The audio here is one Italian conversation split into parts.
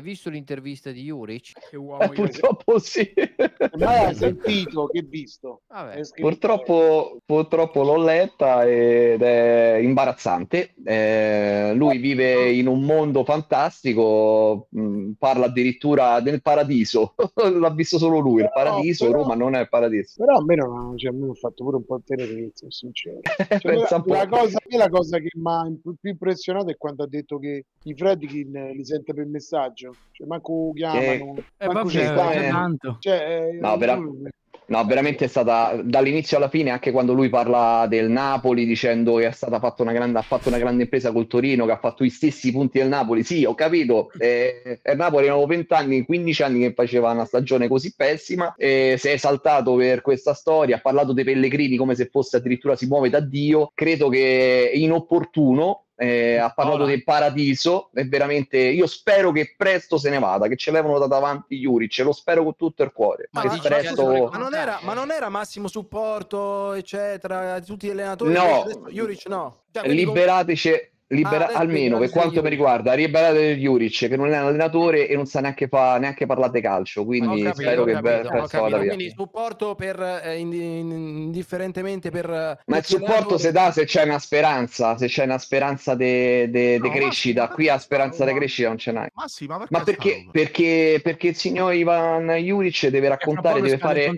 Hai visto l'intervista di Juric? Che uomo Eh, purtroppo sì. Ma hai sentito che visto? Purtroppo, purtroppo l'ho letta ed è imbarazzante. Eh, lui vive in un mondo fantastico, mh, parla addirittura del paradiso. L'ha visto solo lui, il paradiso, però- Roma non è il paradiso. Però a me non cioè, a me mi ha fatto pure un po' tenerezza, sincero. Cioè, po'. la, cosa, la cosa che mi ha più impressionato è quando ha detto che i Fredkin li sente per messaggio, cioè manco chiamano, Eh, manco vabbè, sì, stanno. eh. tanto. Cioè, No, vera- lui- No, veramente è stata dall'inizio alla fine, anche quando lui parla del Napoli dicendo che è stata fatta una grande, ha fatto una grande impresa col Torino, che ha fatto gli stessi punti del Napoli. Sì, ho capito. Eh, il Napoli erano 20 anni, 15 anni che faceva una stagione così pessima. E si è esaltato per questa storia, ha parlato dei Pellegrini come se fosse addirittura si muove da Dio. Credo che è inopportuno. Eh, ha parlato Ora. del paradiso e veramente io spero che presto se ne vada, che ce levano da davanti Juric, lo spero con tutto il cuore. Ma, che dici- presto... ma non era, ma non era massimo supporto, eccetera, tutti gli allenatori? No. Juric no. Cioè, Liberateci, libera- Ah, almeno per quanto mi riguarda, liberate Juric che non è un allenatore e non sa neanche, fa, neanche parlare di calcio. Quindi capito, spero che capito. vada via. Quindi supporto per eh, indi- indifferentemente per eh, Ma il supporto se dà se c'è una speranza, se c'è una speranza di No, crescita. Qui a speranza di crescita non ce n'hai. Ma sì, ma perché, Ma perché, perché, perché il signor Ivan Juric deve raccontare, deve fare,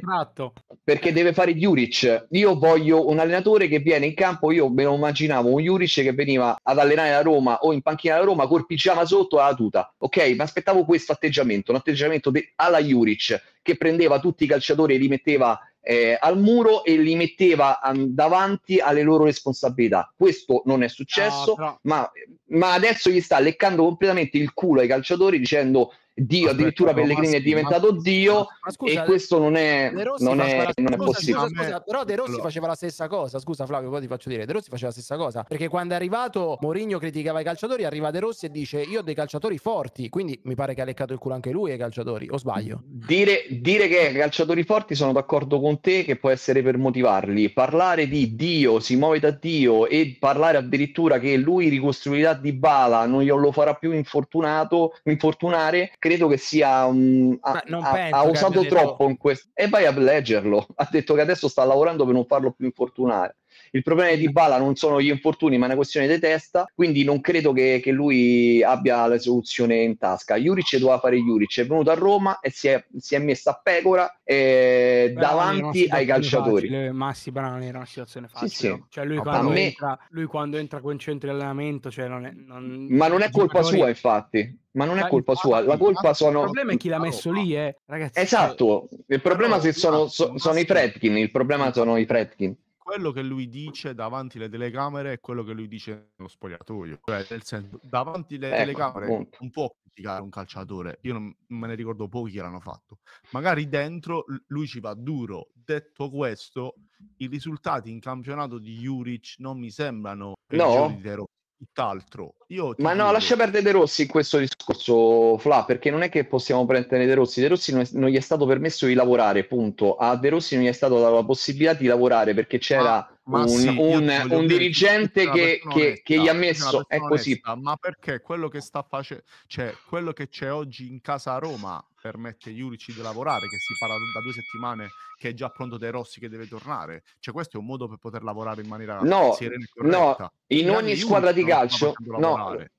perché deve fare Juric. Io voglio un allenatore che viene in campo. Io me lo immaginavo un Juric che veniva ad allenare la Roma o in panchina la Roma col pigiama sotto e la tuta. Ok, mi aspettavo questo atteggiamento, un atteggiamento de- alla Juric che prendeva tutti i calciatori e li metteva eh, al muro e li metteva um, davanti alle loro responsabilità. Questo non è successo, No, però- ma, ma adesso gli sta leccando completamente il culo ai calciatori dicendo Dio, Aspetta, addirittura Pellegrini è Massi, diventato Massi, Dio Ma scusa, e questo non è, non è, la- non è scusa, possibile. scusa, scusa, però De Rossi Allora- faceva la stessa cosa. Scusa, Flavio, poi ti faccio dire. De Rossi faceva la stessa cosa. Perché quando è arrivato Mourinho criticava i calciatori, arriva De Rossi e dice: Io ho dei calciatori forti. Quindi mi pare che ha leccato il culo anche lui ai calciatori, o sbaglio? Dire, dire che i calciatori forti sono d'accordo con te che può essere per motivarli. Parlare di Dio, si muove da Dio e parlare addirittura che lui ricostruirà di Bala, non glielo farà più infortunato, infortunare, credo che sia un, ha, ha- ha usato detto- troppo in questo. E vai a leggerlo. Ha detto che adesso sta lavorando per non farlo più infortunare. Il problema di Bala non sono gli infortuni, ma è una questione di testa. Quindi non credo che, che lui abbia la soluzione in tasca. Juric doveva fare Juric, è venuto a Roma e si è, si è messo a pecora eh, davanti ai calciatori. facile, Massi, non era una situazione facile. sì. no? Cioè lui No, quando, me- entra, lui quando entra con centri di allenamento, cioè non è, non- Ma non è colpa giocatori- sua, infatti. Ma non è colpa sua. La colpa Il sono. problema è chi l'ha messo lì, eh, ragazzi. Esatto. Il problema sono, Massimo, so- sono i. Fredkin. Il problema sono i Fredkin. Quello che lui dice davanti alle telecamere è quello che lui dice nello spogliatoio. Cioè, nel senso, davanti alle Ecco, telecamere appunto. non può criticare un calciatore. Io non, me ne ricordo pochi che l'hanno fatto. Magari dentro lui ci va duro. Detto questo, i risultati in campionato di Juric non mi sembrano peggiori di Rossi, tutt'altro. Io Ma no, lascia perdere De Rossi in questo discorso, Fla, perché non è che possiamo prendere De Rossi. De Rossi non, è- non gli è stato permesso di lavorare, punto. A De Rossi non gli è stata data la possibilità di lavorare perché c'era Ma un, sì, un- un dirigente che, che- che gli ha messo. È così. onesta, ma perché quello che sta facendo, cioè quello che c'è oggi in casa a Roma permette a Juric di lavorare, che si parla da due settimane che è già pronto De Rossi che deve tornare. Cioè, questo è un modo per poter lavorare in maniera No, serena e no, corretta. in Negli ogni squadra Juric di calcio, no, lavorare.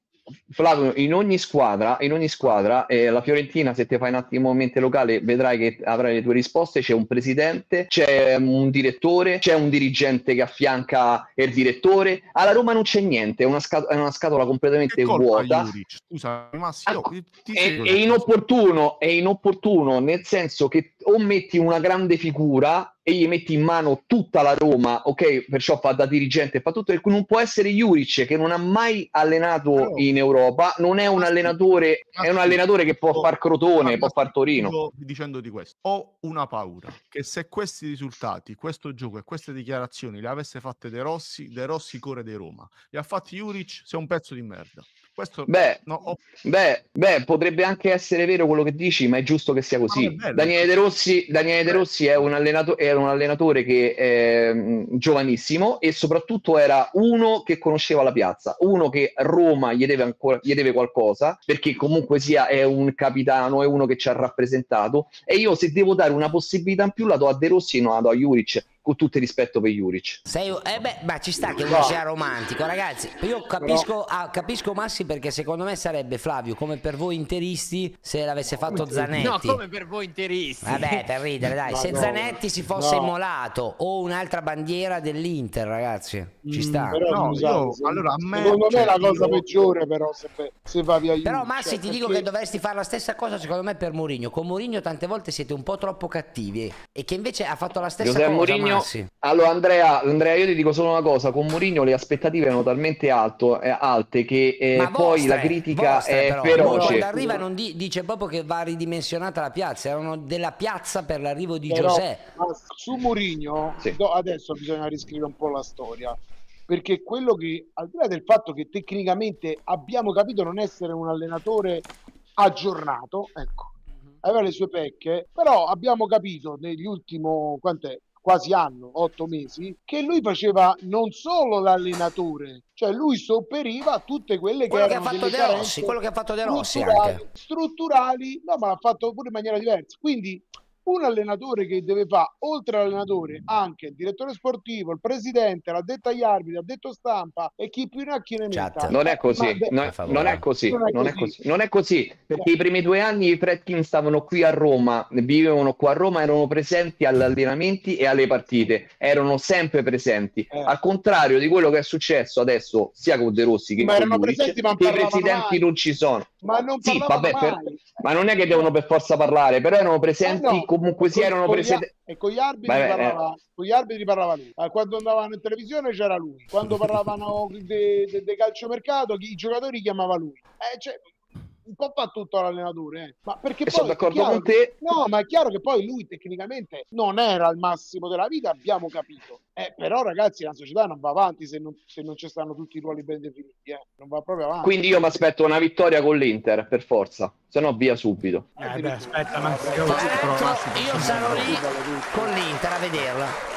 Flavio, in ogni squadra, in ogni squadra, eh, la Fiorentina, se ti fai un attimo in mente locale, vedrai che avrai le tue risposte. C'è un presidente, c'è un direttore, c'è un dirigente che affianca il direttore. Alla Roma non c'è niente, è una, sca- è una scatola completamente vuota. Scusa, Massimo, Ah, È, è inopportuno, è inopportuno nel senso che o metti una grande figura e gli metti in mano tutta la Roma, ok? Perciò fa da dirigente, fa tutto, non può essere Juric che non ha mai allenato Però- in Europa, non è un allenatore, è un allenatore che può far Crotone, può far Torino. Dicendo di questo, ho una paura che se questi risultati, questo gioco e queste dichiarazioni le avesse fatte De Rossi, De Rossi core di Roma. Le ha fatti Juric, sei un pezzo di merda. Questo Beh, no, ho- Beh, beh, potrebbe anche essere vero quello che dici, ma è giusto che sia così. No, bello. Daniele De Rossi, Daniele De Rossi è un allenato- è un allenatore che è mh, giovanissimo e soprattutto era uno che conosceva la piazza, uno che Roma gli deve ancora gli deve qualcosa, perché comunque sia è un capitano, è uno che ci ha rappresentato. E io se devo dare una possibilità in più la do a De Rossi e non la do a Juric, con tutto il rispetto per Juric. Sei, eh beh, ma ci sta che uno No. sia romantico, ragazzi. Io capisco, ah, capisco Massi perché secondo me sarebbe Flavio come per voi interisti se l'avesse fatto Zanetti. No, come per voi interisti. Vabbè, per ridere, dai. Ma Se no. Zanetti si fosse No. immolato o un'altra bandiera dell'Inter, ragazzi, ci sta. Mm, Però, No, scusate, io- se- allora, a me- secondo me cioè, è la cosa io- peggiore però se, se va via Però Juve, Massi cioè, ti dico perché- che dovresti fare la stessa cosa secondo me per Mourinho. Con Mourinho tante volte siete un po' troppo cattivi e che invece ha fatto la stessa Giuseppe cosa Mourinho, Massi. allora Andrea, Andrea, io ti dico solo una cosa, con Mourinho le aspettative erano talmente alto- eh, alte che eh, Ma poi vostre, la critica vostre è però. feroce. Quando arriva non di- dice proprio che va ridimensionata la piazza, erano della piazza per l'arrivo di Però, ma su Mourinho Sì. do- adesso bisogna riscrivere un po' la storia perché quello che al di là del fatto che tecnicamente abbiamo capito non essere un allenatore aggiornato ecco aveva le sue pecche però abbiamo capito negli ultimi quant'è quasi anno, otto mesi, che lui faceva non solo l'allenatore, cioè lui sopperiva a tutte quelle Quello che che ha erano fatto delle De Rossi, carenze quello che ha fatto De Rossi strutturali, anche. strutturali, no, ma l'ha fatto pure in maniera diversa. Quindi un allenatore che deve fare, oltre all'allenatore, anche il direttore sportivo, il presidente, l'addetto agli arbitri, l'addetto stampa e chi più ne ha chi ne metta. Non è così, Ma- no- per favore. non è così, Non è non è così. non è così, perché i primi due anni i Fredkin stavano qui a Roma, vivevano qua a Roma, erano presenti agli allenamenti e alle partite, erano sempre presenti, Eh. al contrario di quello che è successo adesso sia con De Rossi che Ma con presenti, ma non che i presidenti mai. non ci sono. Ma non Sì, vabbè, per- ma non è che devono per forza parlare, però erano presenti, Eh no, comunque sia erano presenti. E con gli arbitri, Vabbè, parlava, con gli arbitri parlava lui. Eh, Quando andavano in televisione c'era lui. Quando parlavano di calciomercato, chi- i giocatori chiamava lui. Eh, cioè, un po' fa tutto l'allenatore, eh. ma perché E poi sono d'accordo chiaro con che- te. No, ma è chiaro che poi lui tecnicamente non era al massimo della vita, abbiamo capito. Eh, però ragazzi, la società non va avanti se non, se non ci stanno tutti i ruoli ben definiti, eh. non va proprio avanti. Quindi io mi aspetto una vittoria con l'Inter, per forza, se no via subito. Eh, beh, aspetta, ma l'altro io sarò lì con l'Inter a vederla.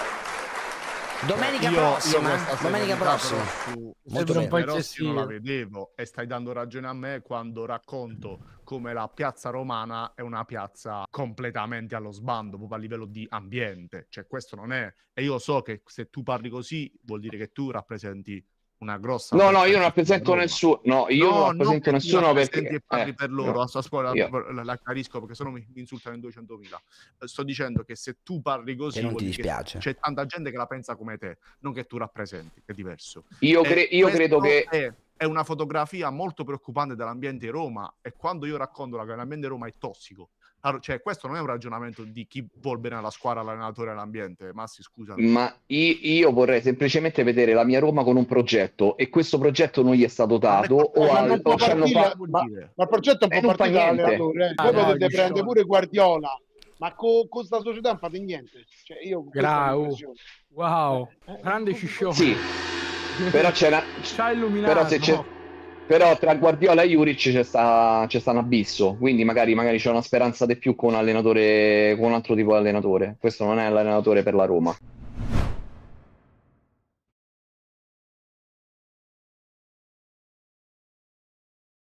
Domenica Io- io prossima, questa domenica prossima. su- Molto. De Rossi non la vedevo e stai dando ragione a me quando racconto come la piazza romana è una piazza completamente allo sbando, proprio a livello di ambiente. Cioè, questo non è. E io so che se tu parli così vuol dire che tu rappresenti una grossa. No, no, io non rappresento nessuno. No, io No, non rappresento nessuno perché. e parli eh, per loro, no. a scuola la, la chiarisco perché sennò mi, mi insultano in 200.000. Eh, Sto dicendo che se tu parli così non vuol ti dire che dispiace. c'è tanta gente che la pensa come te, non che tu rappresenti, è diverso. Io, E cre- io credo che. È, è una fotografia molto preoccupante dell'ambiente Roma e quando io racconto che l'ambiente Roma è tossico, cioè questo non è un ragionamento di chi vuol bene alla squadra, all'allenatore e all'ambiente. Massi, scusa. Ma io vorrei semplicemente vedere la mia Roma con un progetto e questo progetto non gli è stato dato o, Ma o partire- il progetto è Eh, un po' non fa partito niente. dall'allenatore, eh. Ah, Voi no, potete prendere pure Guardiola, ma con questa società non fate niente. Cioè, io Grau. Wow, Eh, grande come- Ciccione. Sì, però c'era. Ci ha illuminato. Però se c'è. Però tra Guardiola e Juric c'è sta, c'è sta un abisso, quindi magari, magari c'è una speranza di più con un con un altro tipo di allenatore. Questo non è l'allenatore per la Roma.